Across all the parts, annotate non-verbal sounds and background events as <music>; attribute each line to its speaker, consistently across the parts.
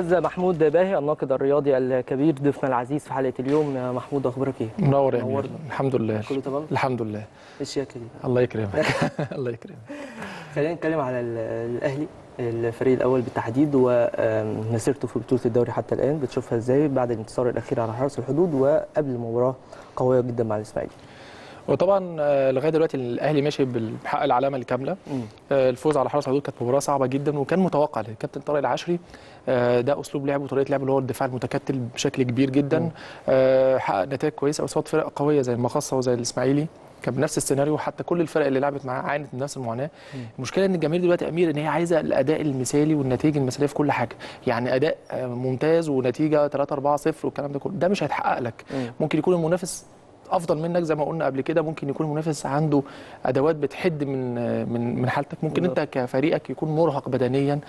Speaker 1: أستاذ محمود باهي الناقد الرياضي الكبير ضيفنا العزيز في حلقة اليوم. يا محمود أخبارك إيه؟
Speaker 2: منور يا
Speaker 1: أمير.
Speaker 2: الحمد لله.
Speaker 1: كله تمام؟
Speaker 2: الحمد لله.
Speaker 1: الشياكه دي
Speaker 2: الله يكرمك. <laughs> الله يكرمك.
Speaker 1: خلينا نتكلم على ال- الأهلي الفريق الأول بالتحديد ومسيرته في بطولة الدوري حتى الآن. بتشوفها إزاي بعد الانتصار الأخير على حرس الحدود وقبل مباراة قوية جدا مع الإسماعيلي.
Speaker 2: وطبعا آه، لغاية دلوقتي الأهلي ماشي بحق العلامة الكاملة. آه، الفوز على حرس الحدود كانت مباراة صعبة جدا وكان متوقع الكابتن طارق العشري. آه، ده أسلوب لعبه وطريقة لعبه اللي هو الدفاع المتكتل بشكل كبير جدا. حقق نتائج كويسة قصاد فرق قوية زي المقصه وزي الإسماعيلي. كان بنفس السيناريو حتى كل الفرق اللي لعبت معاه عانت من نفس المعاناة. المشكلة إن الجماهير دلوقتي أمير إن هي عايزة الأداء المثالي والنتائج المثالية في كل حاجة. يعني أداء ممتاز ونتيجة 3 4 0 والكلام ده كله. ده مش هيتحقق لك.
Speaker 1: مم.
Speaker 2: ممكن يكون المنافس أفضل منك زي ما قلنا قبل كده ممكن يكون المنافس عنده أدوات بتحد من من من حالتك ممكن. أنت كفريقك يكون مرهق بدنيا.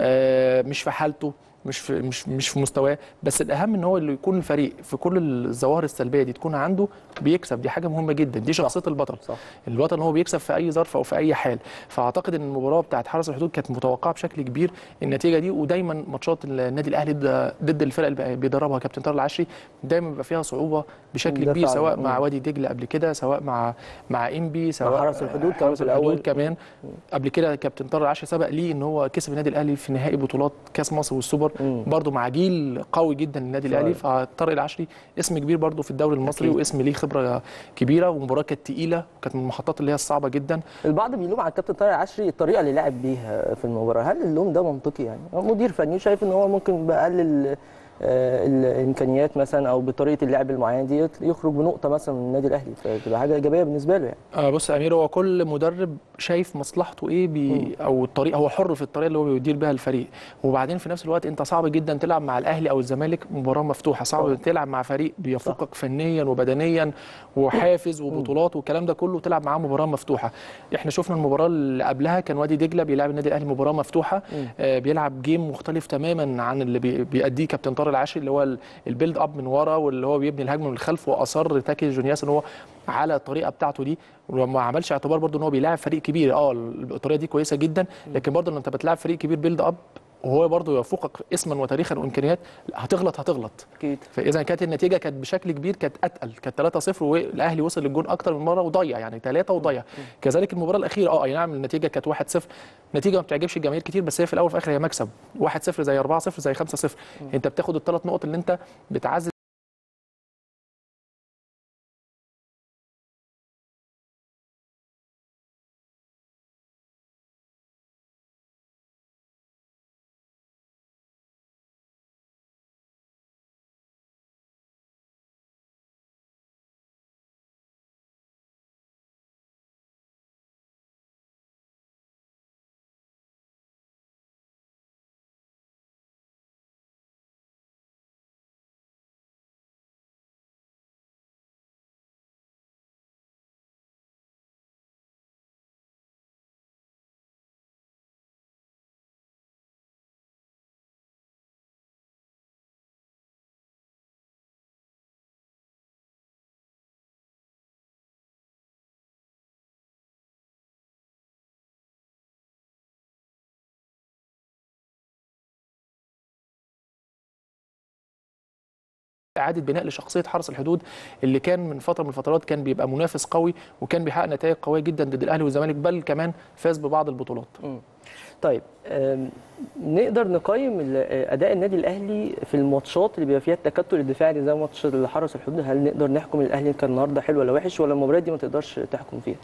Speaker 2: آه، مش في حالته مش في مش مش في مستواه بس الأهم إن هو اللي يكون الفريق في كل الظواهر السلبية دي تكون عنده بيكسب. دي حاجة مهمة جدا. دي شخصية البطل.
Speaker 1: صح.
Speaker 2: البطل هو بيكسب في أي ظرف أو في أي حال. فأعتقد إن المباراة بتاعت حرس الحدود كانت متوقعة بشكل كبير النتيجة دي ودايما ماتشات النادي الأهلي ضد- الفرق اللي بيدربها كابتن طارق العشري دايما بيبقى فيها صعوبة بشكل كبير. سواء مع. وادي دجلة قبل كده سواء مع مع إنبي سواء
Speaker 1: حرس الحدود
Speaker 2: حرس. الحدود كمان. قبل كده كابتن طارق العشري سبق ليه إن هو كسب النادي الأهلي في نهائي بطولات كأس مصر والسوبر.
Speaker 1: مم.
Speaker 2: برضه مع جيل قوي جدا للنادي الأهلي فطارق العشري اسم كبير برضه في الدوري المصري
Speaker 1: أكيد.
Speaker 2: واسم ليه خبرة كبيرة ومباراه كانت تقيلة وكانت من المحطات اللي هي الصعبة جدا
Speaker 1: البعض بيلوم على الكابتن طارق العشري الطريقة اللي لعب بيها في المباراة هل اللوم ده منطقي يعني مدير فني شايف إن هو ممكن بقلل الإمكانيات مثلا أو بطريقة اللعب المعينة دي يخرج بنقطة مثلا من النادي الأهلي. فتبقى حاجة إيجابية بالنسبة له يعني.
Speaker 2: آه بص يا أمير هو كل مدرب شايف مصلحته إيه بي أو الطريقة هو حر في الطريقة اللي هو بيدير بيها الفريق. وبعدين في نفس الوقت أنت صعب جدا تلعب مع الأهلي أو الزمالك مباراة مفتوحة. صعب
Speaker 1: طبعا.
Speaker 2: تلعب مع فريق بيفوقك فنيا وبدنيا وحافز وبطولات والكلام ده كله تلعب معاه مباراة مفتوحة. إحنا شفنا المباراة اللي قبلها كان وادي دجلة بيلعب النادي الأهلي مباراة مفتوحة. آه بيلعب game مختلف تماما عن اللي بي- بيأديه كابتن طارق العاشري اللي هو ال- ال build up من ورا واللي هو بيبني الهجمة من الخلف وأصر تاكيس جونياس إن هو على الطريقة بتاعته دي. وما عملش اعتبار برضه إن هو بيلاعب فريق كبير. آه الطريقة دي كويسة جدا لكن لما أنت بتلاعب فريق كبير build up وهو برضه يفوقك اسما وتاريخا وإمكانيات هتغلط هتغلط.
Speaker 1: أكيد.
Speaker 2: فإذا كانت النتيجة كانت بشكل كبير كانت أتقل كانت 3-0 والأهلي وصل للجون أكتر من مرة وضيع يعني ثلاثة وضيع. كذلك المباراة الأخيرة آه أي نعم النتيجة كانت 1-0 نتيجة ما بتعجبش الجماهير كتير بس هي في الأول وفي الآخر هي مكسب. 1-0 زي 4-0 زي 5-0 أنت بتاخد الثلاث نقط اللي أنت بتعزز إعادة بناء لشخصية حرس الحدود اللي كان من فترة من الفترات كان بيبقى منافس قوي وكان بيحقق نتائج قوية جدا ضد الأهلي والزمالك بل كمان فاز ببعض البطولات.
Speaker 1: طيب نقدر نقيم أداء النادي الأهلي في الماتشات اللي بيبقى فيها التكتل الدفاعي زي ماتش حرس الحدود؟ هل نقدر نحكم الأهلي كان النهارده حلو ولا وحش ولا المباريات دي ما تقدرش تحكم فيها؟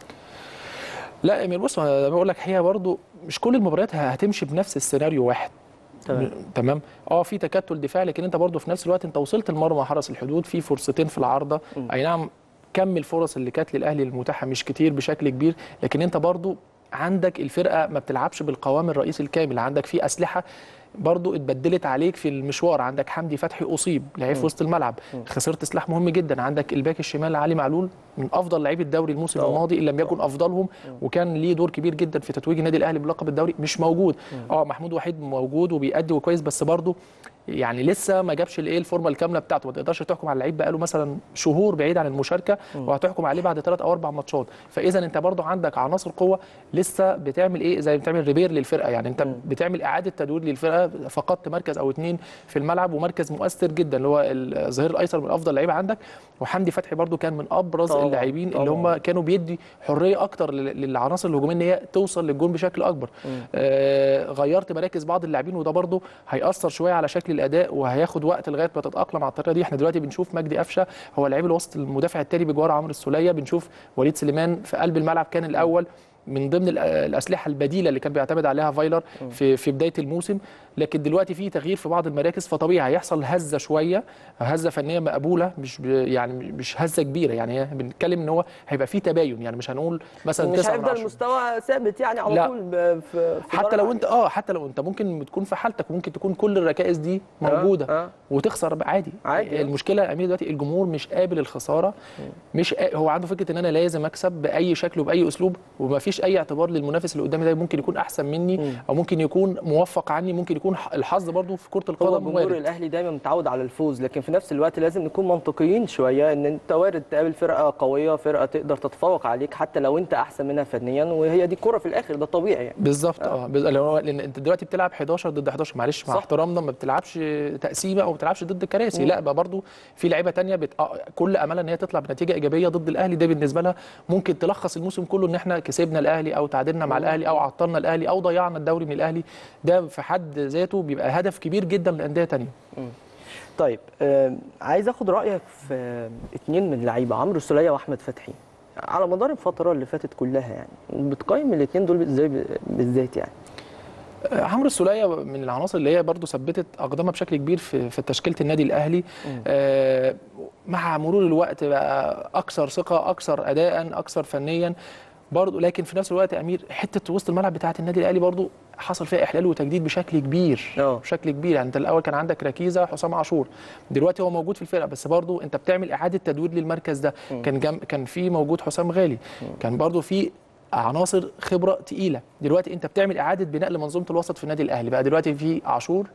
Speaker 2: لا أمير بص أنا بقول لك هي برضو مش كل المباريات هتمشي بنفس السيناريو واحد.
Speaker 1: تمام.
Speaker 2: آه في تكتل دفاعي لكن انت برضو في نفس الوقت انت وصلت المرمى حرس الحدود في فرصتين في العارضة. اي نعم كم الفرص اللي كانت للأهلي المتاحة؟ مش كتير بشكل كبير لكن انت برضو عندك الفرقة ما بتلعبش بالقوام الرئيسي الكامل عندك في أسلحة برضو اتبدلت عليك في المشوار. عندك حمدي فتحي أصيب لعيب في وسط الملعب. خسرت سلاح مهم جدا. عندك الباك الشمال علي معلول من أفضل لعيب الدوري الموسم. الماضي إن لم يكن أفضلهم. وكان ليه دور كبير جدا في تتويج النادي الأهلي بلقب الدوري. مش موجود. آه محمود وحيد موجود وبيأدي وكويس بس برضه يعني لسه ما جابش الايه الفورمة الكاملة بتاعته. ما تقدرش تحكم على اللعيب بقاله مثلا شهور بعيد عن المشاركة وهتحكم عليه بعد ثلاث أو أربع ماتشات. فاذا أنت برضو عندك عناصر قوة لسه بتعمل إيه زي بتعمل repair للفرقة. يعني أنت بتعمل إعادة تدوير للفرقة فقدت مركز أو اتنين في الملعب ومركز مؤثر جدا اللي هو الظهير الأيسر من أفضل لعيبة عندك. وحمدي فتحي برضو كان من
Speaker 1: أبرز
Speaker 2: اللاعبين اللي. هم كانوا بيدي حرية أكتر لل- للعناصر الهجومية إن هي توصل للجون بشكل أكبر. آه غيرت مراكز بعض اللاعبين وده برضو هيأثر شوية على شكل الأداء وهياخد وقت لغاية ما تتأقلم على الطريقة دي. إحنا دلوقتي بنشوف مجدي قفشة هو لعيب الوسط المدافع التاني بجوار عمرو السولية. بنشوف وليد سليمان في قلب الملعب كان الأول من ضمن الأسلحة البديلة اللي كان بيعتمد عليها فايلر في في بداية الموسم. لكن دلوقتي في تغيير في بعض المراكز فطبيعي هيحصل هزة شوية هزة فنية مقبولة مش يعني مش هزة كبيرة يعني بنتكلم إن هو هيبقى في تباين يعني مش هنقول مثلا
Speaker 1: مش هيفضل. المستوى ثابت يعني على. طول في
Speaker 2: حتى لو انت آه حتى لو انت ممكن تكون في حالتك ممكن تكون كل الركائز دي موجودة
Speaker 1: آه.
Speaker 2: وتخسر بقى عادي
Speaker 1: عادي، آه.
Speaker 2: المشكلة يا أمير دلوقتي الجمهور مش قابل الخسارة مش. هو عنده فكرة إن أنا لازم أكسب بأي شكل وبأي أسلوب ومفيش أي اعتبار للمنافس اللي قدامي ده ممكن يكون أحسن مني أو ممكن يكون موفق عني ممكن يكون ح- الحظ برضو في كرة
Speaker 1: هو
Speaker 2: القدم
Speaker 1: جمهور
Speaker 2: وارد
Speaker 1: الأهلي دايما متعود على الفوز لكن في نفس الوقت لازم نكون منطقيين شوية إن أنت وارد تقابل فرقة قوية فرقة تقدر تتفوق عليك حتى لو أنت أحسن منها فنيا وهي دي الكوره في الآخر ده طبيعي يعني.
Speaker 2: بالظبط آه. هو- لأن أنت دلوقتي بتلعب 11 ضد 11 معلش مع. احترامنا ما بتلعبش تقسيمة أو ما بتلعبش ضد كراسي لا بقى برضو في لعيبة تانية بت... آه، كل أملها إن هي تطلع بنتيجة إيجابية ضد الأهلي ده بالنسبة لها ممكن تلخص الموسم كله إن إحنا كسبنا الأهلي أو تعادلنا مع الأهلي أو عطلنا الأهلي أو ضيعنا الدوري من الأهلي ده في حد ذاته بيبقى هدف كبير جدا لانديه تانية.
Speaker 1: طيب عايز آخد رأيك في اتنين من اللعيبه عمرو السولية وأحمد فتحي. على مدار الفترة اللي فاتت كلها يعني بتقيم الاثنين دول إزاي بالذات يعني؟
Speaker 2: آه، عمرو السولية من العناصر اللي هي برضو ثبتت أقدامها بشكل كبير في في تشكيلة النادي الأهلي. آه، مع مرور الوقت بقى أكثر ثقة أكثر اداء أكثر فنيا. برضو لكن في نفس الوقت يا أمير حتة وسط الملعب بتاعه النادي الأهلي برضو حصل فيها إحلال وتجديد بشكل كبير
Speaker 1: آه.
Speaker 2: بشكل كبير. يعني أنت الأول كان عندك ركيزة حسام عاشور. دلوقتي هو موجود في الفرقة بس برضو أنت بتعمل إعادة تدوير للمركز ده. كان جم... كان في موجود حسام غالي. كان برضو في عناصر خبرة تقيلة. دلوقتي أنت بتعمل إعادة بناء لمنظومة الوسط في النادي الأهلي. بقى دلوقتي في عاشور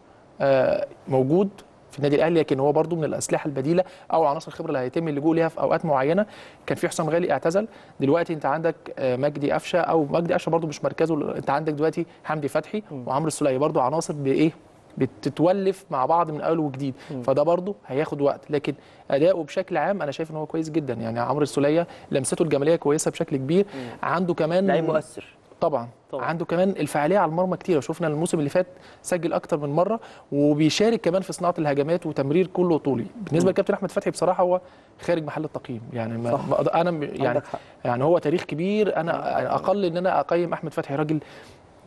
Speaker 2: آه، موجود في النادي الأهلي لكن هو برضو من الأسلحة البديلة أو عناصر الخبرة اللي هيتم اللجوء ليها في أوقات معينة. كان في حسام غالي اعتزل. دلوقتي انت عندك آه، مجدي قفشة أو مجدي قفشة برضو مش مركزه. انت عندك دلوقتي حمدي فتحي وعمرو السولية برضو عناصر بإيه؟ بتتولف مع بعض من أول وجديد. فده برضو هياخد وقت. لكن أداؤه بشكل عام أنا شايف إن هو كويس جدا. يعني عمرو السولية لمسته الجمالية كويسة بشكل كبير. عنده كمان
Speaker 1: لعيب مؤثر.
Speaker 2: طبعا. عنده كمان الفعالية على المرمى كتير شفنا الموسم اللي فات سجل أكتر من مرة وبيشارك كمان في صناعة الهجمات وتمرير كله طولي. بالنسبة للكابتن أحمد فتحي بصراحة هو خارج محل التقييم. يعني ما
Speaker 1: صح.
Speaker 2: أنا يعني. يعني هو تاريخ كبير. أنا أقل إن أنا أقيم أحمد فتحي راجل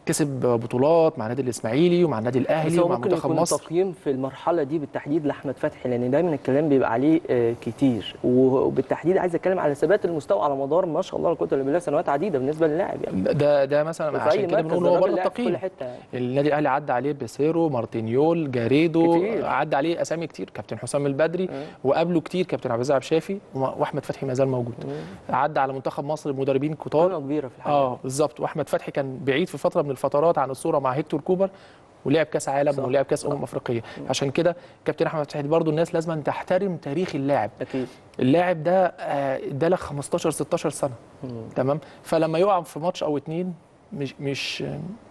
Speaker 2: كسب بطولات مع النادي الإسماعيلي ومع النادي
Speaker 1: الأهلي
Speaker 2: ومع منتخب مصر.
Speaker 1: تقييم في المرحلة دي بالتحديد لأحمد فتحي لأن دايما الكلام بيبقى عليه آه، كتير. وبالتحديد عايز أتكلم على ثبات المستوى على مدار ما شاء الله إلا بالله سنوات عديدة بالنسبة للاعب يعني.
Speaker 2: ده ده مثلا عشان كده بنقول هو بره
Speaker 1: كل
Speaker 2: التقييم
Speaker 1: يعني.
Speaker 2: النادي الأهلي عدى عليه بيسيرو مارتن يول جاريدو
Speaker 1: كتير.
Speaker 2: عدى عليه أسامي كتير. كابتن حسام البدري وقبله كتير كابتن عبد العزيز عبد الشافي وأحمد فتحي ما زال موجود. عدى على منتخب مصر مدربين كتار.
Speaker 1: كبيرة في الحقيقة.
Speaker 2: آه بالظبط. وأحمد فتحي كان بعيد في فترة من الفترات عن الصورة مع هيكتور كوبر ولعب كأس عالم
Speaker 1: صح.
Speaker 2: ولعب كأس أمم أفريقية. عشان كده كابتن أحمد فتحي برضه الناس لازم أن تحترم تاريخ اللاعب.
Speaker 1: أكيد.
Speaker 2: اللاعب ده ادالك 15 16 سنة. تمام؟ فلما يقع في ماتش أو اتنين مش مش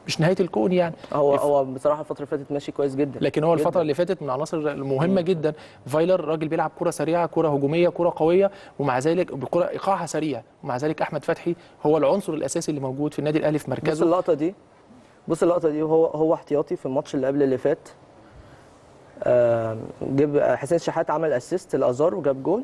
Speaker 2: مش نهاية الكون يعني.
Speaker 1: هو هو بصراحة الفترة اللي فاتت ماشي كويس جدا.
Speaker 2: لكن هو الفترة
Speaker 1: جداً.
Speaker 2: اللي فاتت من العناصر المهمه جدا. فايلر راجل بيلعب كرة سريعة كرة هجومية كرة قوية ومع ذلك بكرة إيقاعها سريع. ومع ذلك أحمد فتحي هو العنصر الأساسي اللي موجود في النادي الأهلي في مركزه.
Speaker 1: اللقطة دي بص اللقطة دي هو هو احتياطي في الماتش اللي قبل اللي فات. جاب حسين شحات عمل assist لأزارو وجاب جول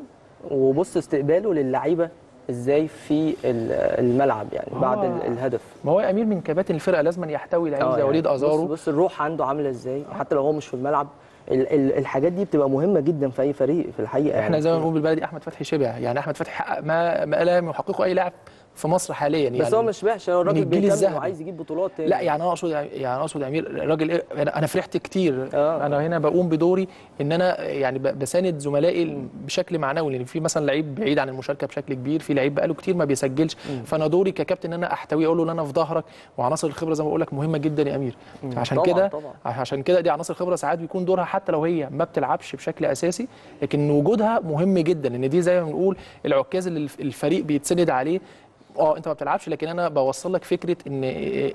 Speaker 1: وبص استقباله للعيبة إزاي في ال- الملعب يعني بعد
Speaker 2: آه.
Speaker 1: ال- الهدف.
Speaker 2: ما هو أمير من كباتن الفرقة لازم يحتوي لعيب زي
Speaker 1: يعني
Speaker 2: وليد
Speaker 1: بص,
Speaker 2: أزارو.
Speaker 1: بص الروح عنده عاملة إزاي حتى لو هو مش في الملعب. ال- ال- الحاجات دي بتبقى مهمة جدا في أي فريق في الحقيقة
Speaker 2: إحنا
Speaker 1: يعني.
Speaker 2: زي ما بنقول بالبلدي أحمد فتحي شبع. يعني أحمد فتحي حقق ما ما يحققه أي لاعب. في مصر حاليا يعني
Speaker 1: بس هو مش وحش هو الراجل بيكمل. وعايز يجيب بطولات تاني.
Speaker 2: لا يعني أنا أقصد يعني أنا أقصد يا امير الراجل إيه أنا فرحت كتير.
Speaker 1: آه.
Speaker 2: أنا هنا بقوم بدوري إن أنا يعني بساند زملائي بشكل معنوي لأن في مثلا لعيب بعيد عن المشاركة بشكل كبير في لعيب بقاله كتير ما بيسجلش. فأنا دوري ككابتن إن أنا أحتويه أقول له إن أنا في ظهرك. وعناصر الخبرة زي ما بقول لك مهمة جدا يا أمير. عشان
Speaker 1: طبعاً،
Speaker 2: كده. عشان كده دي عناصر خبره ساعات بيكون دورها حتى لو هي ما بتلعبش بشكل أساسي لكن وجودها مهم جدا. ان دي زي ما بنقول العكاز اللي الف- الفريق بيتسند عليه. آه أنت ما بتلعبش لكن أنا بوصل لك فكرة إن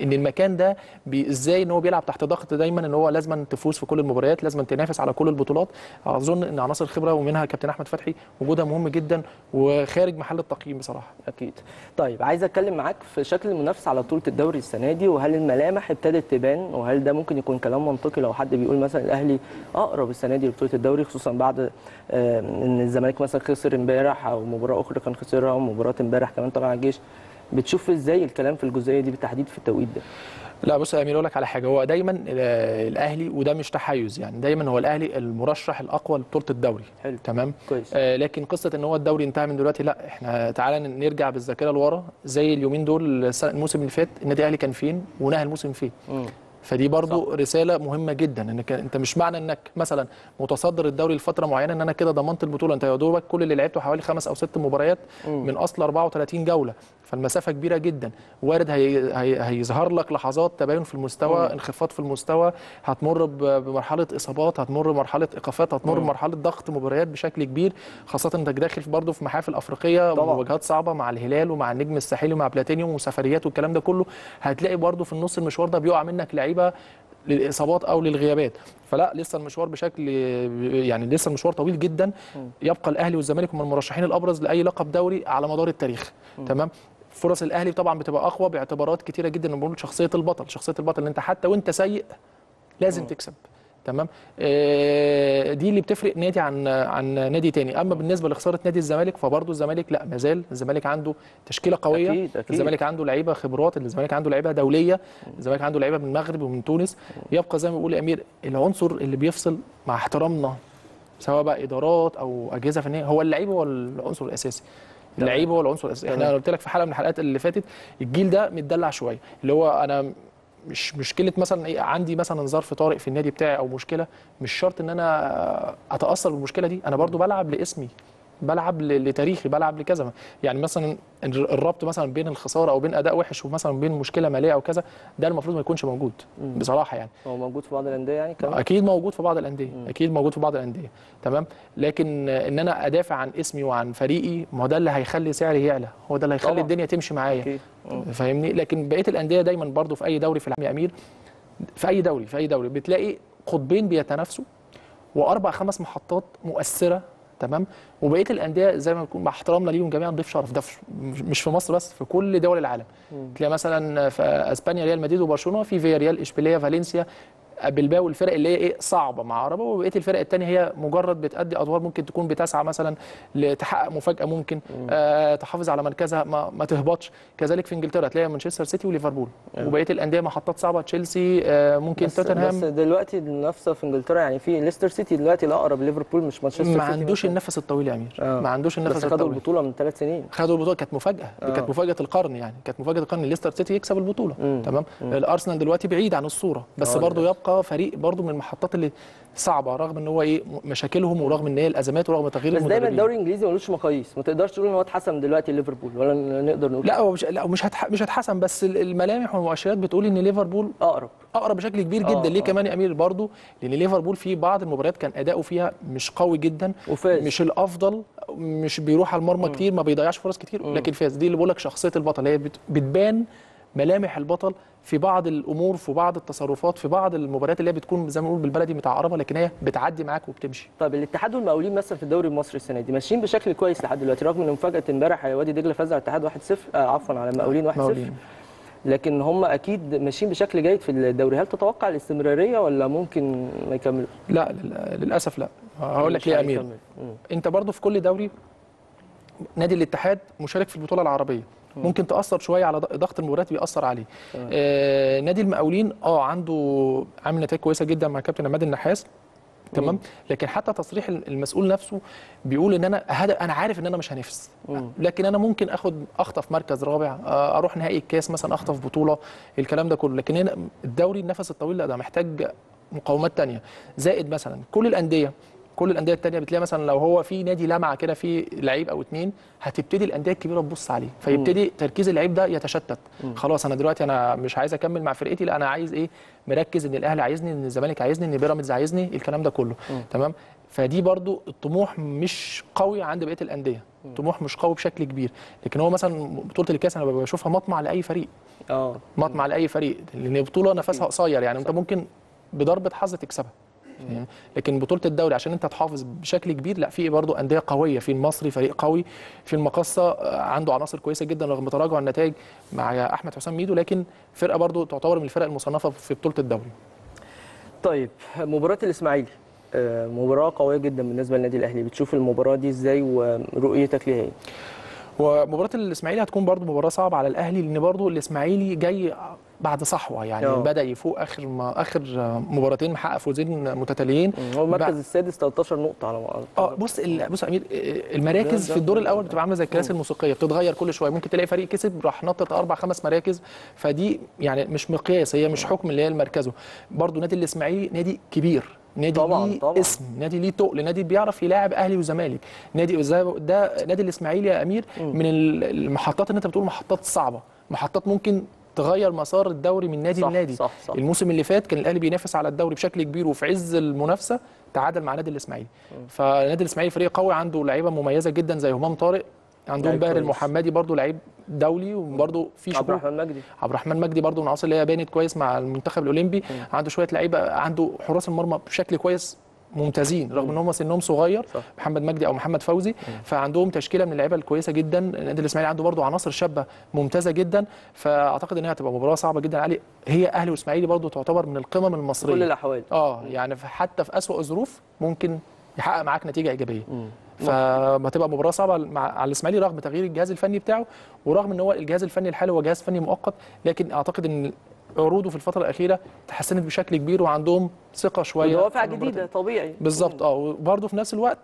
Speaker 2: إن المكان ده إزاي إن هو بيلعب تحت ضغط دايما إن هو لازم تفوز في كل المباريات لازم تنافس على كل البطولات. أظن إن عناصر الخبرة ومنها كابتن أحمد فتحي وجودها مهم جدا وخارج محل التقييم بصراحة.
Speaker 1: أكيد. طيب عايز أتكلم معاك في شكل المنافسه على بطولة الدوري السنة دي وهل الملامح ابتدت تبان وهل ده ممكن يكون كلام منطقي لو حد بيقول مثلا الأهلي أقرب السنة دي لبطولة الدوري خصوصا بعد آه، إن الزمالك مثلا خسر امبارح أو مباراة أخرى كان خسرها ومباراة امبارح كمان طبعا الجيش. بتشوف إزاي الكلام في الجزئية دي بالتحديد في التوقيت ده؟
Speaker 2: لا بص يا أمير أقول لك على حاجة. هو دايما ال- الأهلي وده مش تحيز يعني دايما هو الأهلي المرشح الأقوى لبطولة الدوري.
Speaker 1: حلو.
Speaker 2: تمام؟
Speaker 1: كويس.
Speaker 2: آه لكن قصة إن هو الدوري انتهى من دلوقتي لا إحنا تعالى نرجع بالذاكرة لورا. زي اليومين دول الموسم اللي فات النادي الأهلي كان فين؟ ونهى الموسم فين
Speaker 1: مم.
Speaker 2: فدي برضو رسالة مهمة جدا إنك أنت مش معنى إنك مثلا متصدر الدوري لفترة معينة إن أنا كده ضمنت البطولة. أنت يا دوبك كل اللي لعبته حوالي خمس أو ست مباريات من أصل 34 جولة. فالمسافة كبيرة جدا. وارد هي هي هيظهر لك لحظات تباين في المستوى
Speaker 1: مم.
Speaker 2: انخفاض في المستوى هتمر بمرحلة إصابات هتمر بمرحلة إيقافات هتمر
Speaker 1: مم.
Speaker 2: بمرحلة ضغط مباريات بشكل كبير. خاصة انك داخل برضه في محافل أفريقية
Speaker 1: طبعاً.
Speaker 2: مواجهات صعبة مع الهلال ومع النجم الساحلي ومع بلاتينيوم وسفريات والكلام ده كله. هتلاقي برضه في النص المشوار ده بيقع منك لعيبة للإصابات أو للغيابات. فلا لسه المشوار بشكل يعني لسه المشوار طويل جدا. يبقى الأهلي والزمالك هم المرشحين الأبرز لأي لقب دوري على مدار التاريخ. تمام؟ فرص الأهلي طبعا بتبقى أقوى باعتبارات كتيرة جدا بنقول شخصية البطل. شخصية البطل إن أنت حتى وأنت سيء لازم تكسب. تمام؟ آه، دي اللي بتفرق نادي عن عن نادي تاني. أما بالنسبة لخسارة نادي الزمالك فبرضه الزمالك لا مازال الزمالك عنده تشكيلة قوية.
Speaker 1: أكيد، أكيد.
Speaker 2: الزمالك عنده لعيبة خبرات. الزمالك عنده لعيبة دولية. الزمالك عنده لعيبة من المغرب ومن تونس. يبقى زي ما بيقول أمير العنصر اللي بيفصل مع احترامنا سواء بقى إدارات أو أجهزة فنية هو اللعيب هو العنصر الأساسي. اللعيب هو العنصر الأساسي. إحنا
Speaker 1: تمام.
Speaker 2: قلت لك في حلقة من الحلقات اللي فاتت الجيل ده متدلع شوية. اللي هو أنا مش مشكلة مثلا إيه عندي مثلا ظرف طارئ في النادي بتاعي أو مشكلة مش شرط إن أنا أتأثر بالمشكلة دي. أنا برضو بلعب لاسمي. بلعب لتاريخي بلعب لكذا. يعني مثلا الر- الربط مثلا بين الخسارة أو بين أداء وحش ومثلا بين مشكلة مالية أو كذا ده المفروض ما يكونش موجود بصراحة يعني.
Speaker 1: هو موجود في بعض الأندية يعني كمان؟
Speaker 2: أكيد موجود في بعض الأندية أكيد موجود في بعض الأندية تمام؟ لكن إن أنا أدافع عن اسمي وعن فريقي ما هو ده اللي هيخلي سعري يعلى هو ده اللي هيخلي
Speaker 1: طبعاً.
Speaker 2: الدنيا تمشي معايا. فاهمني؟ لكن بقية الأندية دايما برضو في أي دوري في العالم يا أمير في أي دوري في أي دوري بتلاقي قطبين بيتنافسوا وأربع خمس محطات مؤثرة تمام؟ وبقية الأندية زي ما بنكون مع احترامنا ليهم جميعا ضيف شرف. ده مش في مصر بس في كل دول العالم. تلاقي مثلا في أسبانيا ريال مدريد وبرشلونة في فيا ريال إشبيلية فالنسيا بلباو الفرق اللي هي إيه صعبة مع عربة وبقية الفرق الثانية هي مجرد بتأدي أدوار ممكن تكون بتسعى مثلا لتحقق مفاجأة ممكن آه تحافظ على مركزها ما, ما تهبطش. كذلك في إنجلترا تلاقي مانشستر سيتي وليفربول. وبقية الأندية محطات صعبة تشيلسي آه ممكن
Speaker 1: بس,
Speaker 2: توتنهام.
Speaker 1: بس دلوقتي المنافسه في إنجلترا يعني في ليستر سيتي دلوقتي الاقرب ليفربول مش مانشستر سيتي
Speaker 2: ما عندوش. النفس الطويل يا أمير.
Speaker 1: آه.
Speaker 2: ما عندوش النفس
Speaker 1: خدوا
Speaker 2: الطويل.
Speaker 1: البطولة من ثلاث سنين.
Speaker 2: خدوا البطولة كانت مفاجأة.
Speaker 1: آه.
Speaker 2: كانت مفاجأة القرن يعني. كانت مفاجأة القرن ليستر سيتي يكسب البطولة.
Speaker 1: مم.
Speaker 2: تمام؟ الأرسنال دلوقتي بعيد عن الصورة. بس
Speaker 1: آه،
Speaker 2: برضه
Speaker 1: للأسف.
Speaker 2: يبقى فريق برضه من المحطات اللي صعبة رغم إن هو إيه مشاكلهم ورغم إن هي الأزمات ورغم تغيير
Speaker 1: بس دايما الدوري الإنجليزي ملوش مقاييس. ما تقدرش تقول إن هو اتحسن دلوقتي ليفربول ولا نقدر نقول.
Speaker 2: لا هو مش لا مش هتح... مش هتحسن بس ال- الملامح والمؤشرات بتقول إن ليفربول
Speaker 1: أقرب.
Speaker 2: أقرب بشكل كبير
Speaker 1: آه،
Speaker 2: جدا ليه
Speaker 1: آه.
Speaker 2: كمان يا أمير برضه لأن ليفربول في بعض المباريات كان أداؤه فيها مش قوي جدا
Speaker 1: وفاز.
Speaker 2: مش الأفضل مش بيروح على المرمى كتير ما بيضيعش فرص كتير لكن فاز. دي اللي بقول لك شخصية البطل. هي بت- بتبان ملامح البطل في بعض الأمور في بعض التصرفات في بعض المباريات اللي هي بتكون زي ما بنقول بالبلدي متعقربه لكن هي بتعدي معاك وبتمشي.
Speaker 1: طب الاتحاد والمقاولين مثلا في الدوري المصري السنة دي ماشيين بشكل كويس لحد دلوقتي رغم إن مفاجأة امبارح وادي دجلة فاز على الاتحاد 1-0 آه عفوا على المقاولين 1-0
Speaker 2: مقاولين.
Speaker 1: لكن هم أكيد ماشيين بشكل جيد في الدوري. هل تتوقع الاستمرارية ولا ممكن ما يكملوا؟
Speaker 2: لا لل- للأسف لا. هقول لك ليه يا
Speaker 1: أمير.
Speaker 2: أنت برضو في كل دوري نادي الاتحاد مشارك في البطولة العربية. ممكن تأثر شوية على ضغط المباريات بيأثر عليه. آه نادي المقاولين آه عنده عامل نتائج كويسة جدا مع كابتن عماد النحاس تمام؟ لكن حتى تصريح المسؤول نفسه بيقول إن أنا هدف أنا عارف إن أنا مش هنافس لكن أنا ممكن آخد أخطف مركز رابع آه، أروح نهائي الكاس مثلا أخطف بطولة الكلام ده كله. لكن هنا الدوري النفس الطويل لا ده محتاج مقومات تانية. زائد مثلا كل الأندية كل الأندية التانية بتلاقي مثلا لو هو في نادي لمعه كده في لعيب أو اتنين هتبتدي الأندية الكبيرة تبص عليه. فيبتدي تركيز اللعيب ده يتشتت. خلاص أنا دلوقتي أنا مش عايز أكمل مع فرقتي لا أنا عايز إيه؟ مركز إن الأهلي عايزني إن الزمالك عايزني إن بيراميدز عايزني الكلام ده كله. تمام؟ فدي برضو الطموح مش قوي عند بقية الأندية. الطموح مش قوي بشكل كبير. لكن هو مثلا بطولة الكاس أنا بشوفها مطمع لأي فريق.
Speaker 1: آه.
Speaker 2: مطمع لأي فريق. لأن بطولة نفسها قصير. يعني أنت ممكن بضربة حظ تكسبها. يعني لكن بطولة الدوري عشان انت تحافظ بشكل كبير لا في برضه أندية قوية في المصري فريق قوي في المقصه آه، عنده عناصر كويسة جدا رغم تراجع النتائج مع أحمد حسام ميدو لكن فرقة برضه تعتبر من الفرق المصنفة في بطولة الدوري.
Speaker 1: طيب مباراة الإسماعيلي آه، مباراة قوية جدا بالنسبة للنادي الأهلي. بتشوف المباراة دي إزاي ورؤيتك ليها إيه؟
Speaker 2: ومباراة الإسماعيلي هتكون برضه مباراة صعبة على الأهلي لأن برضه الإسماعيلي جاي بعد صحوة يعني
Speaker 1: أه.
Speaker 2: بدأ يفوق آخر ما آخر مباراتين محقق فوزين متتاليين.
Speaker 1: هو المركز السادس 13 نقطة على
Speaker 2: آه بص ال- بص يا أمير آه، المراكز
Speaker 1: ده-
Speaker 2: في الدور الأول بتبقى عاملة زي الكراسي الموسيقية بتتغير كل شوية. ممكن تلاقي فريق كسب راح نطط أربع خمس مراكز فدي يعني مش مقياس هي مش حكم اللي هي المركزه برضو نادي الإسماعيلي نادي كبير نادي
Speaker 1: طبعاً،
Speaker 2: ليه
Speaker 1: طبعاً.
Speaker 2: اسم نادي ليه تقل نادي بيعرف يلاعب أهلي وزمالك. نادي ده نادي الإسماعيلي يا أمير من ال- المحطات اللي أنت بتقول محطات صعبة محطات ممكن تغير مسار الدوري من نادي لنادي. الموسم اللي فات كان الأهلي بينافس على الدوري بشكل كبير وفي عز المنافسة تعادل مع نادي الإسماعيلي. فنادي الإسماعيلي فريق قوي عنده لعيبة مميزة جدا زي همام طارق عندهم باهر. المحمدي برضو لعيب دولي وبرضو في
Speaker 1: عبد
Speaker 2: شكوك.
Speaker 1: الرحمن مجدي.
Speaker 2: عبد الرحمن مجدي برضو من العناصر اللي هي بانت كويس مع المنتخب الأولمبي. عنده شوية لعيبة عنده حراس المرمى بشكل كويس. ممتازين رغم إن هم سنهم صغير
Speaker 1: صح.
Speaker 2: محمد مجدي أو محمد فوزي. فعندهم تشكيلة من اللعيبة الكويسة جدا. النادي الإسماعيلي عنده برضو عناصر شابة ممتازة جدا. فأعتقد ان هي هتبقى مباراة صعبة جدا. علي هي أهلي والاسماعيلي برضو تعتبر من القمم المصرية.
Speaker 1: كل الأحوال.
Speaker 2: آه يعني حتى في أسوأ الظروف ممكن يحقق معاك نتيجة إيجابية. فما تبقى مباراة صعبة على الاسماعيلي رغم تغيير الجهاز الفني بتاعه ورغم إن هو الجهاز الفني الحالي هو جهاز فني مؤقت. لكن أعتقد إن عروضه في الفترة الأخيرة تحسنت بشكل كبير وعندهم
Speaker 1: ثقة
Speaker 2: شوية. المباراتين.
Speaker 1: جديدة طبيعي.
Speaker 2: بالظبط. آه وبرضه في نفس الوقت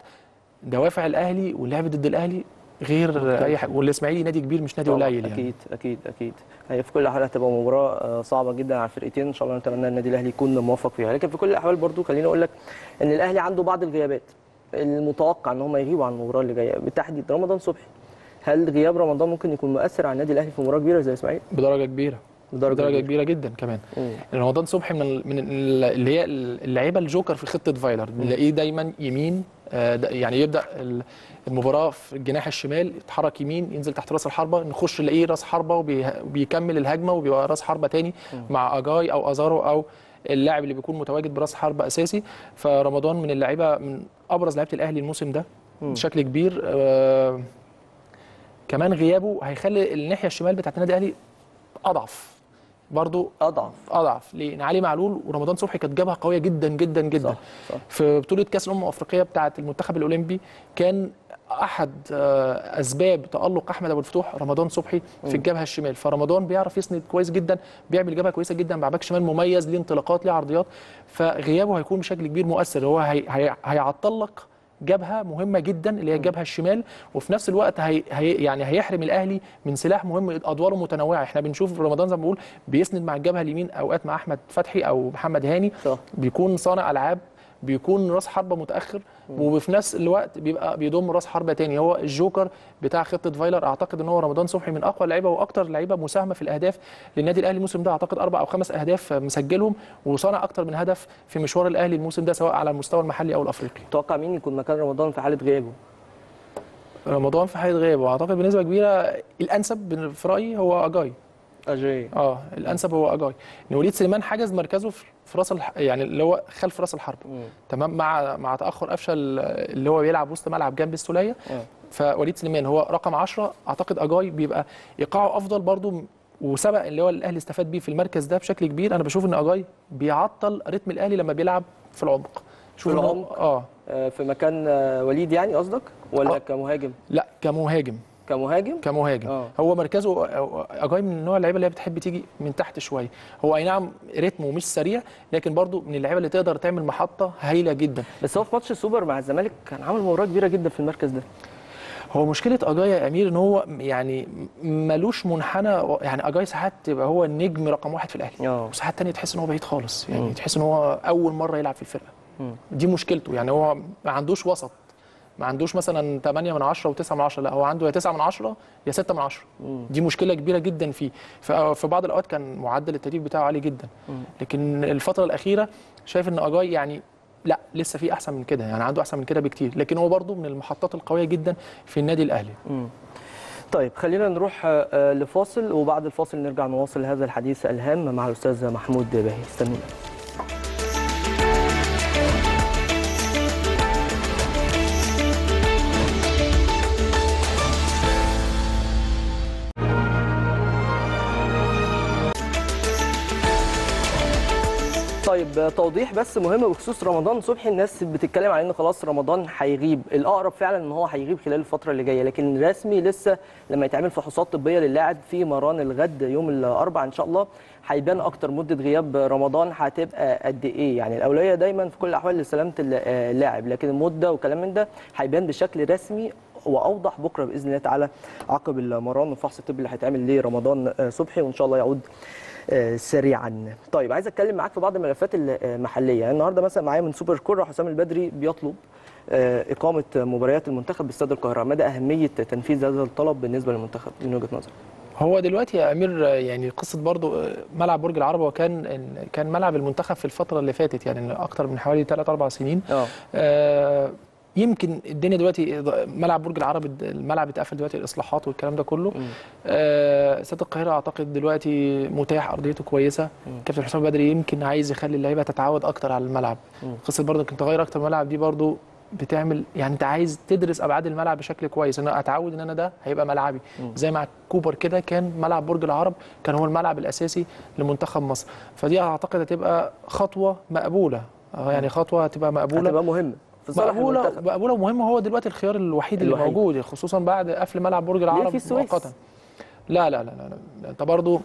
Speaker 2: دوافع الأهلي واللعب ضد الأهلي غير أي حاجة. والإسماعيلي نادي كبير مش نادي قليل يعني.
Speaker 1: أكيد أكيد أكيد. هي في كل الاحوال هتبقى مباراة آه، صعبة جدا على الفرقتين. إن شاء الله نتمنى النادي الأهلي يكون موفق فيها. لكن في كل الأحوال برضو خليني أقول لك إن الأهلي عنده بعض الغيابات المتوقع إن هم يغيبوا عن المباراة اللي جاية. بالتحديد رمضان صبحي. هل غياب رمضان ممكن يكون مؤثر على النادي الأهلي في مباراة كبيرة زي الاسماعيلي
Speaker 2: بدرجة كبيرة.
Speaker 1: بدرجه كبيرة.
Speaker 2: كبيرة جدا كمان.
Speaker 1: مم.
Speaker 2: رمضان صبحي من من ال- اللي هي اللعيبة الجوكر في خطة فايلر. نلاقيه دايما يمين آه، يعني يبدأ ال- المباراة في الجناح الشمال يتحرك يمين ينزل تحت رأس الحربة نخش نلاقيه رأس حربة وبيكمل الهجمة وبيبقى رأس حربة تاني مع أجاي أو أزارو أو اللاعب اللي بيكون متواجد برأس حربة أساسي. فرمضان من اللعيبة من أبرز لعيبة الأهلي الموسم ده بشكل كبير. آه، كمان غيابه هيخلي الناحية الشمال بتاعت النادي الأهلي أضعف. برضو أضعف. أضعف؟ لأن علي معلول ورمضان صبحي كانت جبهة قوية جدا جدا جدا.
Speaker 1: صح، صح.
Speaker 2: في بطولة كأس الأمم الأفريقية بتاعة المنتخب الأولمبي كان أحد آه، أسباب تألق أحمد أبو الفتوح رمضان صبحي في الجبهة الشمال. فرمضان بيعرف يسند كويس جدا بيعمل جبهة كويسة جدا مع back شمال مميز ليه انطلاقات ليه عرضيات. فغيابه هيكون بشكل كبير مؤثر. هو هي هي هيعطل لك جبهة مهمة جدا اللي هي الجبهة الشمال وفي نفس الوقت هي هي يعني هيحرم الأهلي من سلاح مهم أدواره متنوعة إحنا بنشوف رمضان زي ما بقول بيسند مع الجبهة اليمين أوقات مع أحمد فتحي أو محمد هاني
Speaker 1: صح.
Speaker 2: بيكون صانع ألعاب بيكون راس حربة متأخر وفي نفس الوقت بيبقى بيضم راس حربة تاني. هو الجوكر بتاع خطة فايلر أعتقد إن هو رمضان صبحي من أقوى اللعيبة وأكتر لعيبة مساهمة في الأهداف للنادي الأهلي الموسم ده. أعتقد أربع أو خمس أهداف مسجلهم وصانع أكتر من هدف في مشوار الأهلي الموسم ده سواء على المستوى المحلي أو الأفريقي.
Speaker 1: تتوقع مين يكون مكان رمضان في حالة غيابه؟
Speaker 2: رمضان في حالة غياب واعتقد بنسبة كبيرة الأنسب في رأيي هو أجاي.
Speaker 1: أجاي.
Speaker 2: آه الأنسب هو أجاي. ان وليد سليمان حجز مركزه في في راس الح... يعني اللي هو خلف راس الحرب. تمام؟ مع مع تأخر قفشة ال- اللي هو بيلعب وسط ملعب جنب
Speaker 1: السولية.
Speaker 2: فوليد سليمان هو رقم 10 أعتقد أجاي بيبقى إيقاعه أفضل برضو وسبق اللي هو الأهلي استفاد بيه في المركز ده بشكل كبير. أنا بشوف إن أجاي بيعطل رتم الأهلي لما بيلعب في العمق. شوف
Speaker 1: في العمق؟
Speaker 2: آه.
Speaker 1: آه، في مكان آه، وليد يعني قصدك؟ ولا
Speaker 2: آه.
Speaker 1: كمهاجم؟
Speaker 2: لا كمهاجم.
Speaker 1: كمهاجم؟
Speaker 2: كمهاجم.
Speaker 1: آه.
Speaker 2: هو مركزه أجاي من نوع اللعيبة اللي هي بتحب تيجي من تحت شوية. هو أي نعم رتمه مش سريع لكن برضو من اللعيبة اللي تقدر تعمل محطة هايلة جدا.
Speaker 1: بس هو في ماتش السوبر مع الزمالك كان عامل مباراة كبيرة جدا في المركز ده.
Speaker 2: هو مشكلة أجاي يا أمير إن هو يعني ملوش منحنى يعني أجاي ساعات تبقى هو النجم رقم واحد في الأهلي.
Speaker 1: آه.
Speaker 2: وساعات تانية تحس إن هو بعيد خالص. يعني تحس إن هو أول مرة يلعب في الفرقة. دي مشكلته. يعني هو ما عندوش وسط. ما عندوش مثلا 8 من 10 و9 من 10 لا هو عنده يا 9 من 10 يا 6 من 10 دي مشكلة كبيرة جدا فيه. في بعض الأوقات كان معدل التدريب بتاعه عالي جدا. لكن الفترة الأخيرة شايف إن أجاي يعني لا لسه في أحسن من كده يعني عنده أحسن من كده بكتير. لكن هو برضه من المحطات القوية جدا في النادي الأهلي.
Speaker 1: طيب خلينا نروح آه، لفاصل وبعد الفاصل نرجع نواصل هذا الحديث الهام مع الأستاذ محمود باهي استنونا. طيب توضيح بس مهم بخصوص رمضان. صبحي الناس بتتكلم على إن خلاص رمضان هيغيب. الأقرب فعلا إن هو هيغيب خلال الفترة اللي جاية. لكن رسمي لسه لما يتعمل فحوصات طبية للاعب في مران الغد يوم الأربعاء إن شاء الله هيبان أكتر مدة غياب رمضان هتبقى قد إيه. يعني الأولوية دايما في كل الأحوال لسلامة اللاعب. لكن المدة وكلام من ده هيبان بشكل رسمي وأوضح بكرة بإذن الله تعالى عقب المران والفحص الطبي اللي هيتعمل لرمضان صبحي. وإن شاء الله يعود آه، سريعا. طيب عايز أتكلم معاك في بعض الملفات المحليه يعني النهارده مثلا معايا من سوبر كورة حسام البدري بيطلب آه، إقامة مباريات المنتخب باستاد القاهرة. مدى أهمية تنفيذ هذا الطلب بالنسبة للمنتخب من وجهة نظرك؟
Speaker 2: هو دلوقتي يا أمير يعني قصة برضو ملعب برج العرب وكان كان ملعب المنتخب في الفترة اللي فاتت يعني أكتر من حوالي 3 4 سنين. آه، يمكن الدنيا دلوقتي ملعب برج العرب الملعب اتقفل دلوقتي الإصلاحات والكلام ده كله. آه، استاد القاهرة أعتقد دلوقتي متاح أرضيته كويسة. كابتن حسام بدري يمكن عايز يخلي اللعيبة تتعود أكتر على الملعب. قصة برضه إنك تغير أكتر الملعب دي برضه بتعمل يعني أنت عايز تدرس أبعاد الملعب بشكل كويس. أنا أتعود إن أنا ده هيبقى ملعبي. زي مع كوبر كده كان ملعب برج العرب كان هو الملعب الأساسي لمنتخب مصر. فدي أعتقد هتبقى خطوة مقبولة. آه، يعني خطوة هتبقى مقبولة.
Speaker 1: هتبقى
Speaker 2: مهمة
Speaker 1: مقبولة
Speaker 2: مقبولة ومهمة. هو دلوقتي الخيار الوحيد اللي
Speaker 1: الوحيد.
Speaker 2: موجود خصوصا بعد قفل ملعب برج العرب؟ مؤقتا. لا لا لا لا. انت برضو ت-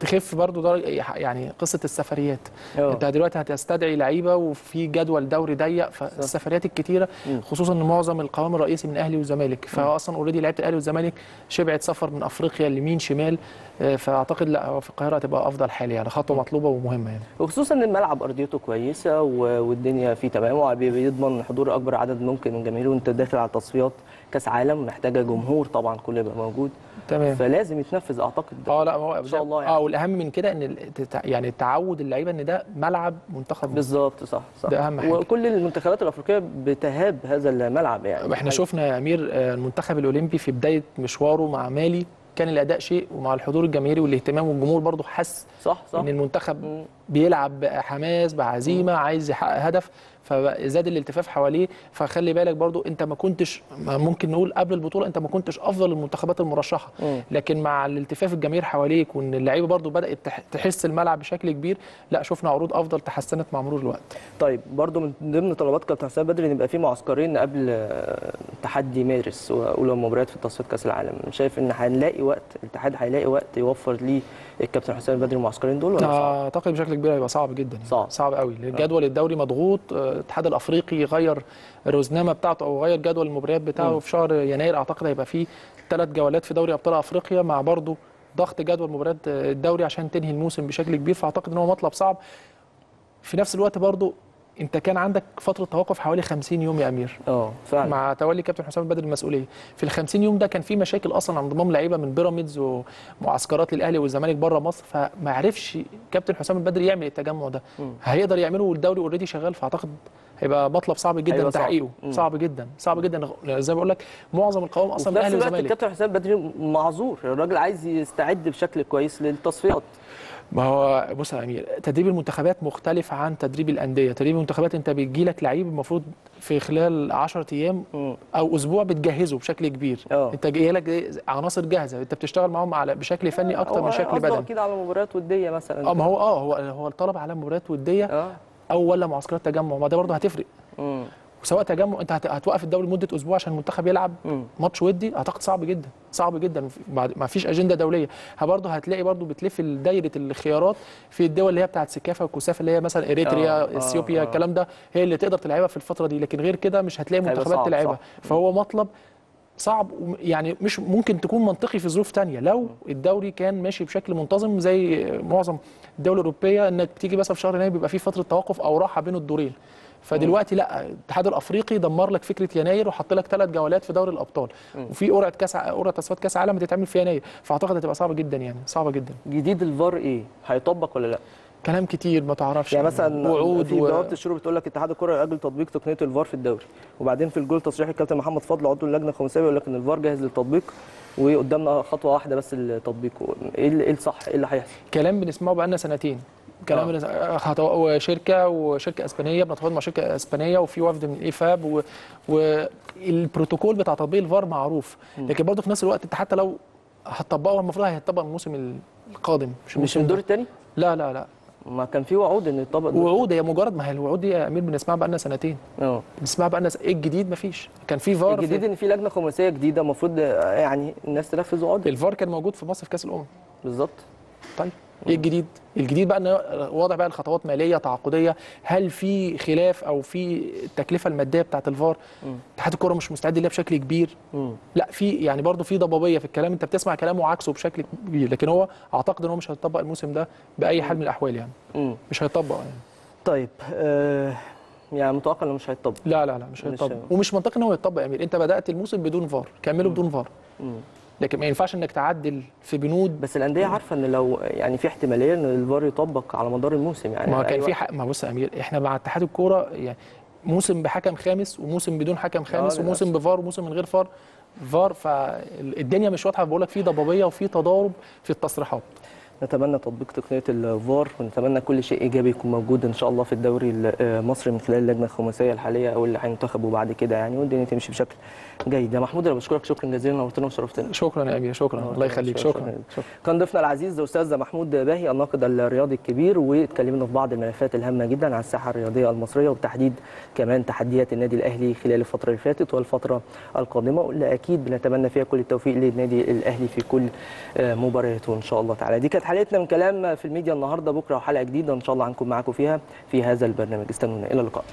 Speaker 2: تخف برضو درجة يعني قصة السفريات.
Speaker 1: أوه.
Speaker 2: انت دلوقتي هتستدعي لعيبة وفي جدول دوري ضيق فالسفريات الكتيرة خصوصا إن معظم القوام الرئيسي من أهلي والزمالك فهو أصلا اوريدي لعيبة الأهلي والزمالك شبعت سفر من أفريقيا لمين شمال آه، فأعتقد لا في القاهرة هتبقى أفضل حال يعني خطوة مطلوبة ومهمة يعني.
Speaker 1: وخصوصا إن الملعب أرضيته كويسة والدنيا فيه تمام وبيضمن حضور أكبر عدد ممكن من جماهيره. وانت داخل على تصفيات كأس عالم محتاجة جمهور طبعا كله يبقى موجود.
Speaker 2: تمام.
Speaker 1: فلازم يتنفذ أعتقد.
Speaker 2: آه لا هو
Speaker 1: شاء الله
Speaker 2: آه
Speaker 1: يعني.
Speaker 2: والأهم من كده إن يعني تعود اللعيبة إن ده ملعب منتخب.
Speaker 1: بالظبط صح صح
Speaker 2: ده أهم حاجة.
Speaker 1: وكل المنتخبات الأفريقية بتهاب هذا الملعب يعني
Speaker 2: إحنا شفنا يا أمير آه، المنتخب الأولمبي في بداية مشواره مع مالي كان الأداء شيء ومع الحضور الجماهيري والاهتمام والجمهور برضه حس
Speaker 1: صح صح
Speaker 2: إن المنتخب. بيلعب بحماس بعزيمة عايز يحقق هدف فزاد الالتفاف حواليه فخلي بالك برضو انت ما كنتش ممكن نقول قبل البطولة انت ما كنتش أفضل المنتخبات
Speaker 1: المرشحة.
Speaker 2: لكن مع الالتفاف الجماهير حواليك وإن اللعيبة برضو بدأت تح- تحس الملعب بشكل كبير لا شفنا عروض أفضل تحسنت مع مرور الوقت
Speaker 1: طيب برضو من ضمن طلبات كابتن حسام بدري يبقى في معسكرين قبل آه، تحدي مارس واولى المباريات في تصفيات كأس العالم شايف إن هنلاقي وقت الاتحاد هيلاقي وقت يوفر ليه الكابتن حسام بدري المعسكرين دول ولا صعب؟
Speaker 2: اعتقد بشكل كبير هيبقى صعب جدا يعني.
Speaker 1: صعب.
Speaker 2: صعب قوي لأن الجدول الدوري مضغوط آه، الاتحاد الأفريقي يغير الروزنامة بتاعته أو يغير جدول المباريات بتاعه. في شهر يناير. أعتقد هيبقى فيه ثلاث جولات في دوري أبطال أفريقيا مع برضه ضغط جدول مباريات الدوري عشان تنهي الموسم بشكل كبير. فأعتقد إن هو مطلب صعب. في نفس الوقت برضه انت كان عندك فترة توقف حوالي 50 يوم يا أمير.
Speaker 1: آه فعلا.
Speaker 2: مع تولي كابتن حسام البدري المسؤولية. في ال 50 يوم ده كان في مشاكل أصلا عن انضمام لعيبة من بيراميدز ومعسكرات للأهلي والزمالك بره مصر فما عرفش كابتن حسام البدري يعمل التجمع ده. هيقدر يعمله والدوري اوريدي شغال فأعتقد هيبقى مطلب صعب جدا
Speaker 1: صعب.
Speaker 2: تحقيقه.
Speaker 1: مم.
Speaker 2: صعب جدا صعب جدا. زي ما بقول لك معظم القوام
Speaker 1: أصلا
Speaker 2: الاهلي والزمالك.
Speaker 1: الكابتن حسام بدري معذور. الراجل عايز يستعد بشكل كويس للتصفيات.
Speaker 2: ما هو بص يا أمير تدريب المنتخبات مختلف عن تدريب الأندية تدريب المنتخبات أنت بيجي لك لعيب المفروض في خلال 10
Speaker 1: أيام.
Speaker 2: أو أسبوع بتجهزه بشكل كبير
Speaker 1: آه.
Speaker 2: أنت جاي لك؟ عناصر جاهزة أنت بتشتغل معاهم على بشكل فني أكتر
Speaker 1: هو
Speaker 2: من شكل بدني
Speaker 1: أكيد على مباريات ودية مثلا
Speaker 2: آه ما هو آه هو هو الطلب على مباريات ودية
Speaker 1: آه
Speaker 2: أو ولا معسكرات تجمع ما ده برضه هتفرق
Speaker 1: مم.
Speaker 2: وسواء تجمع انت هت- هتوقف الدوري لمدة أسبوع عشان المنتخب يلعب. ماتش ودي اعتقد صعب جدا صعب جدا ما فيش أجندة دولية. برضه هتلاقي برضه بتلف دايرة الخيارات في الدول اللي هي بتاعت سكافه وكسافه اللي هي مثلا إريتريا
Speaker 1: آه، آه،
Speaker 2: إثيوبيا
Speaker 1: آه.
Speaker 2: الكلام ده هي اللي تقدر تلعبها في الفترة دي. لكن غير كده مش هتلاقي منتخبات تلعبها. فهو مطلب صعب يعني مش ممكن تكون منطقي في ظروف تانية. لو الدوري كان ماشي بشكل منتظم زي معظم الدول الأوروبية إنك بتيجي مثلا في شهر يناير بيبقى في فترة توقف أو راحة بين الدورين. فدلوقتي لا الاتحاد الأفريقي دمر لك فكرة يناير وحط لك ثلاث جولات في دوري الأبطال. وفي قرعة كأس قرعة تصفيات كأس عالم هتتعمل في يناير. فأعتقد هتبقى صعبة جدا يعني صعبة جدا.
Speaker 1: جديد الفار إيه؟ هيطبق ولا لا؟
Speaker 2: كلام كتير ما تعرفش.
Speaker 1: يعني مثلا
Speaker 2: وعود
Speaker 1: في
Speaker 2: و...
Speaker 1: بوابه الشروق بتقول لك اتحاد الكرة يؤجل تطبيق تقنية الفار في الدوري. وبعدين في الجول تصريح الكابتن محمد فضل عضو اللجنة الخماسية بيقول لك إن الفار جاهز للتطبيق وقدامنا خطوة واحدة بس التطبيق إيه اللي- إيه الصح؟ إيه اللي هيحصل؟
Speaker 2: كلام بنسمعه بقالنا سنتين. كلام
Speaker 1: آه.
Speaker 2: خطو... وشركة وشركة إسبانية بنتفاوض مع شركة إسبانية وفي وفد من ال IFAB. والبروتوكول بتاع تطبيق الفار معروف. لكن برضه في نفس الوقت انت حتى لو هتطبقه المفروض هيتطبق الموسم القادم مش
Speaker 1: مش الدور. الثاني
Speaker 2: لا لا لا.
Speaker 1: ما كان في وعود إن يطبق
Speaker 2: وعود هي مجرد ما هي الوعود دي يا أمير بنسمعها بقالنا سنتين.
Speaker 1: آه.
Speaker 2: بنسمعها بقالنا س... إيه الجديد مفيش. كان في فار
Speaker 1: الجديد
Speaker 2: في...
Speaker 1: إن في لجنة خماسية جديدة المفروض يعني الناس تنفذ وعودها.
Speaker 2: الفار كان موجود في مصر في كأس الأمم.
Speaker 1: بالظبط.
Speaker 2: طيب. إيه الجديد؟ الجديد بقى إن واضح بقى الخطوات مالية تعاقدية. هل في خلاف أو في التكلفة المادية بتاعت الفار؟ اتحاد الكورة مش مستعد ليها بشكل كبير.
Speaker 1: مم.
Speaker 2: لا في يعني برضه في ضبابية في الكلام. أنت بتسمع كلامه وعكسه بشكل كبير لكن هو أعتقد إن هو مش هيطبق الموسم ده بأي حال من الأحوال يعني.
Speaker 1: مم.
Speaker 2: مش هيطبق يعني.
Speaker 1: طيب آه يعني متوقع إنه مش هيطبق
Speaker 2: لا لا لا مش هيطبق
Speaker 1: هي-
Speaker 2: ومش منطقي إن هو يطبق يا أمير. أنت بدأت الموسم بدون فار كمله بدون فار. لكن ما ينفعش إنك تعدل في بنود
Speaker 1: بس الأندية عارفة إن لو يعني في احتمالية إن الفار يطبق على مدار الموسم يعني
Speaker 2: ما كان
Speaker 1: أي
Speaker 2: في. حق ما بص يا أمير إحنا مع اتحاد الكورة يعني موسم بحكم خامس وموسم بدون حكم خامس
Speaker 1: للأسف.
Speaker 2: وموسم بفار وموسم من غير فار فار فالدنيا مش واضحة بقول لك في ضبابية وفي تضارب في التصريحات
Speaker 1: نتمنى تطبيق تقنية الفار ونتمنى كل شيء إيجابي يكون موجود إن شاء الله في الدوري المصري من خلال اللجنة الخماسية الحالية أو اللي هينتخبوا بعد كده يعني والدنيا تمشي بشكل جيد. يا محمود أنا بشكرك شكرا جزيلا نورتنا وشرفتنا
Speaker 2: شكرا يا امير شكرا. الله يخليك. شكرا شكرا.
Speaker 1: كان ضيفنا العزيز الأستاذ محمود باهي الناقد الرياضي الكبير واتكلمنا في بعض الملفات الهامة جدا عن الساحة الرياضية المصرية وبالتحديد كمان تحديات النادي الأهلي خلال الفترة اللي فاتت والفترة القادمة واللي أكيد بنتمنى فيها كل التوفيق للنادي الأهلي في كل آه، مبارياته إن شاء الله تعالى. دي كانت حلقتنا من كلام في الميديا النهارده بكرة وحلقه جديدة إن شاء الله هنكون معاكم فيها في هذا البرنامج. استنونا إلى اللقاء.